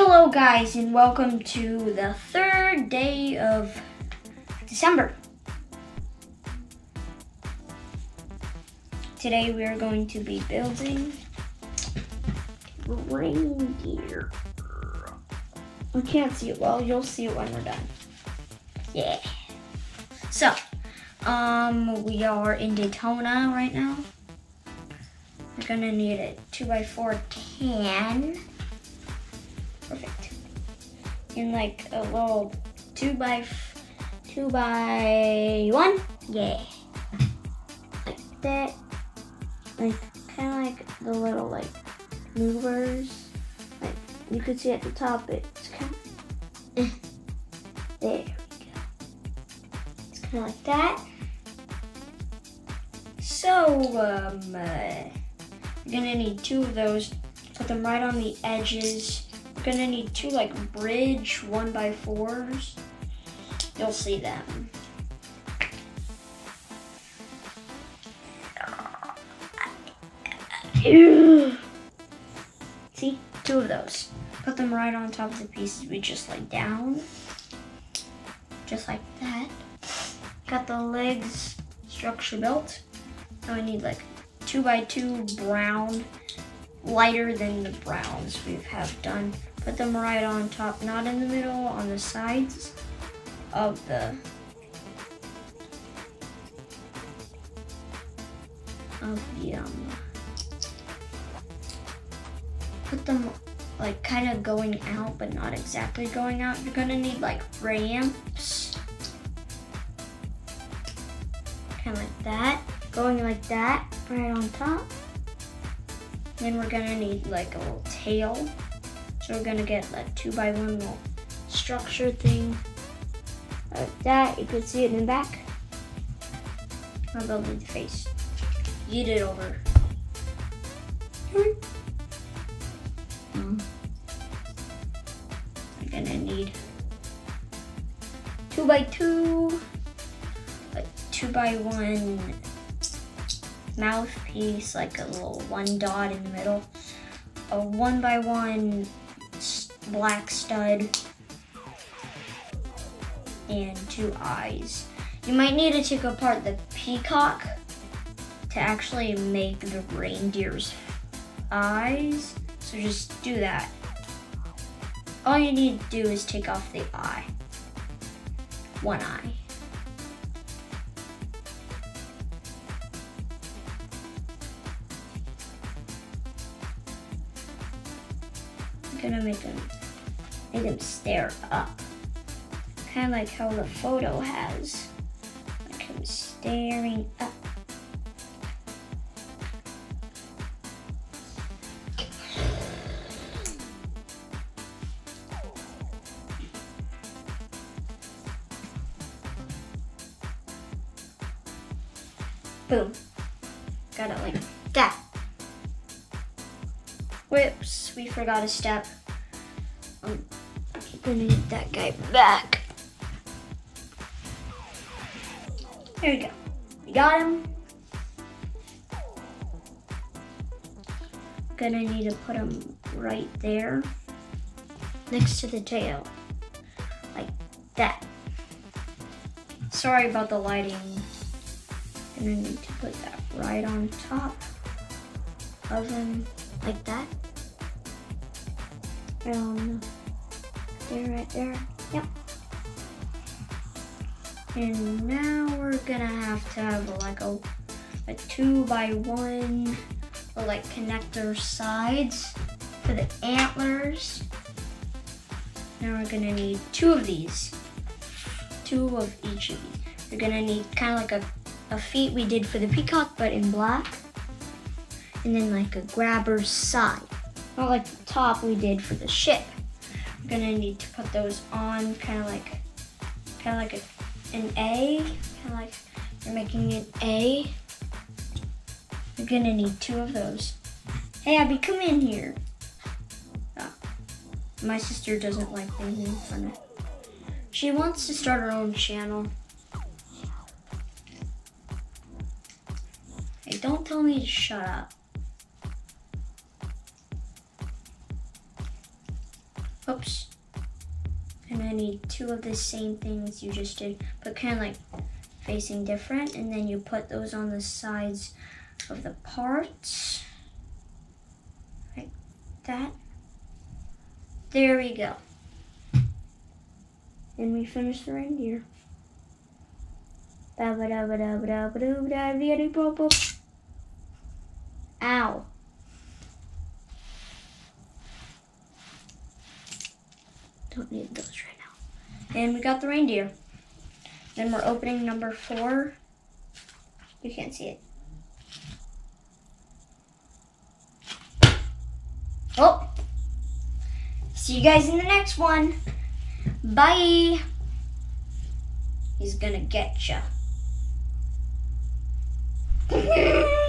Hello, guys, and welcome to the third day of December. Today we are going to be building reindeer. I can't see it well. You'll see it when we're done. Yeah. So, um, we are in Daytona right now. We're gonna need a two by four can. And like a little two by two by one. Yeah. Like that. Like kind of like the little like movers. Like you could see at the top. It's kind of there. We go. It's kind of like that. So um, uh, you're gonna need two of those. Put them right on the edges. Gonna need two like bridge one by fours. You'll see them. See, two of those. Put them right on top of the pieces we just laid down. Just like that. Got the legs structure built. Now I need like two by two brown, lighter than the browns we have done. Put them right on top, not in the middle, on the sides of the of the um put them like kind of going out but not exactly going out. You're gonna need like ramps. Kind of like that. Going like that, right on top. Then we're gonna need like a little tail. So we're gonna get like two by one little structure thing. Like that. You can see it in the back. I'll build the face. Yeet it over. Mm. I'm gonna need two by two, a two by one mouthpiece, like a little one dot in the middle, a one by one black stud, and two eyes. You might need to take apart the peacock to actually make the reindeer's eyes. So just do that. All you need to do is take off the eye. One eye. I'm gonna make them make them stare up. Kinda like how the photo has. Like him staring up. Boom. Got it like that. Whoops, we forgot a step. I'm gonna need that guy back. There we go. We got him. Gonna need to put him right there next to the tail. Like that. Sorry about the lighting. Gonna need to put that right on top of him, like that. Um, there, right there. Yep. And now we're gonna have to have like a, a two by one, or like connector sides for the antlers. Now we're gonna need two of these, two of each of these. We're gonna need kind of like a a feet we did for the peacock, but in black. And then like a grabber side. Not like the top we did for the ship. We're gonna need to put those on kind of like, kind of like a, an A. Kind of like you're making an A. You're gonna need two of those. Hey Abby, come in here. Ah, my sister doesn't like things in front of. She wants to start her own channel. Hey, don't tell me to shut up. Need two of the same things you just did, but kind of like facing different. And then you put those on the sides of the parts. Like that. There we go. And we finish the reindeer. Ow. Don't need those right. And we got the reindeer. Then we're opening number four. You can't see it. Oh! See you guys in the next one. Bye. He's gonna get ya.